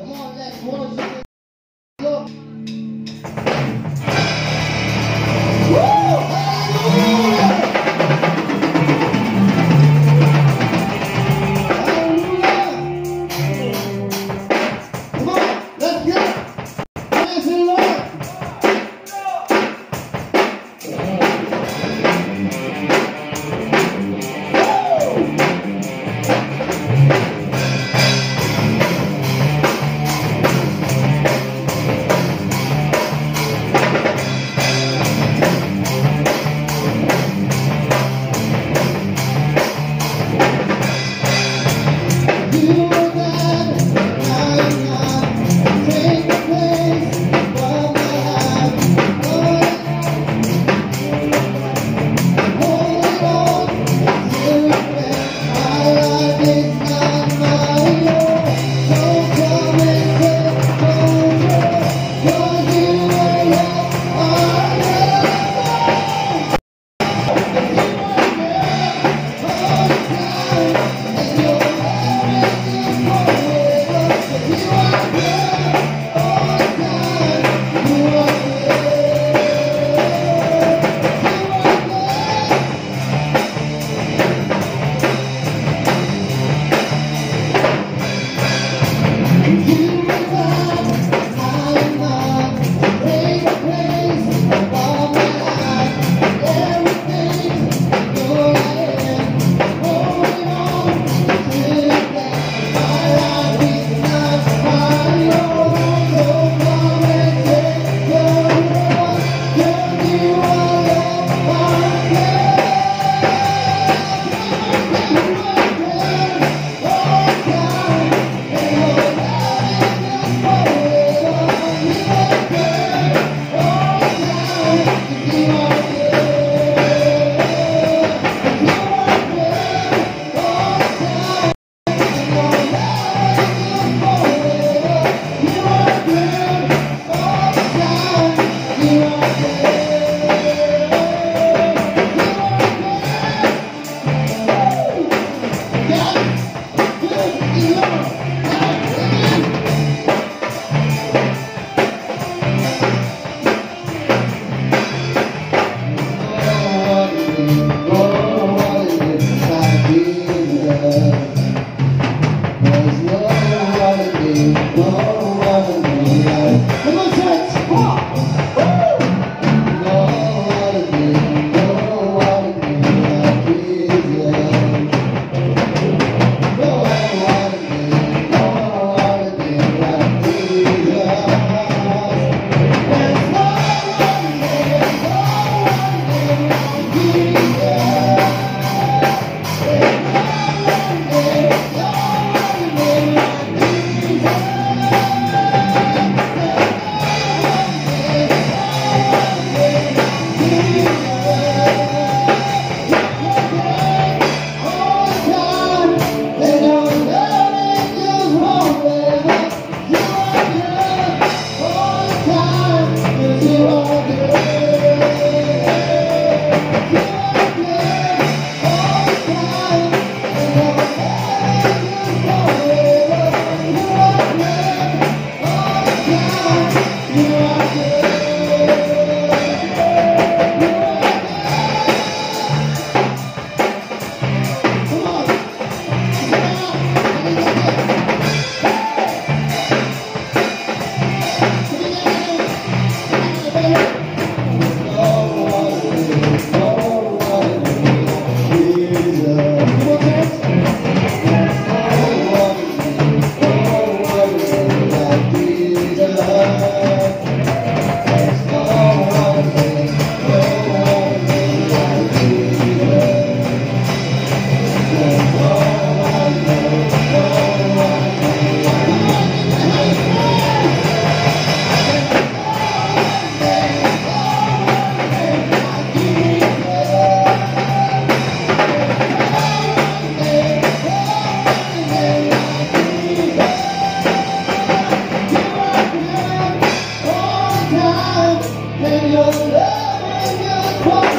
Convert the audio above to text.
Come on, next one. Look. May your love and your